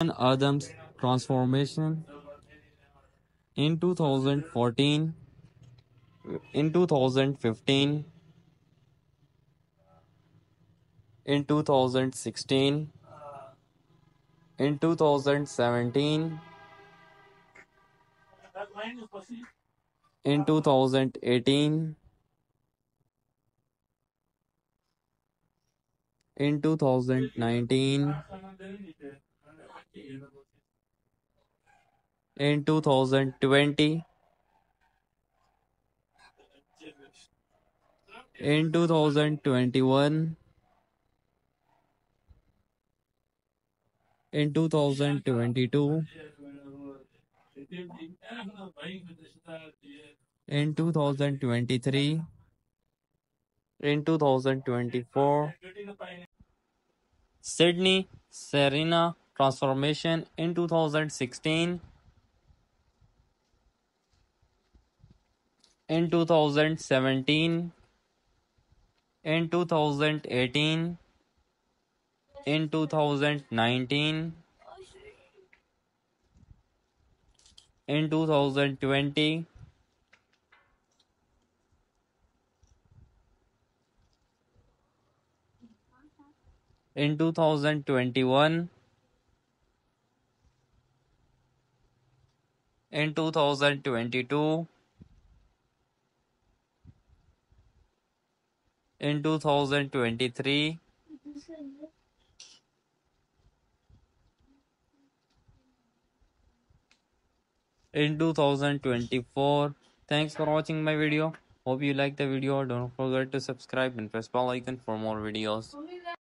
Adams transformation in 2014 in 2015 in 2016 in 2017 in 2018 in 2019 in 2020 in 2021 in 2022 in 2023 in 2024 Sydney Serene transformation in 2016 in 2017 in 2018 in 2019 in 2020 in 2021 in 2022 in 2023 in 2024 thanks for watching my video. Hope you like the video. Don't forget to subscribe and press bell icon for more videos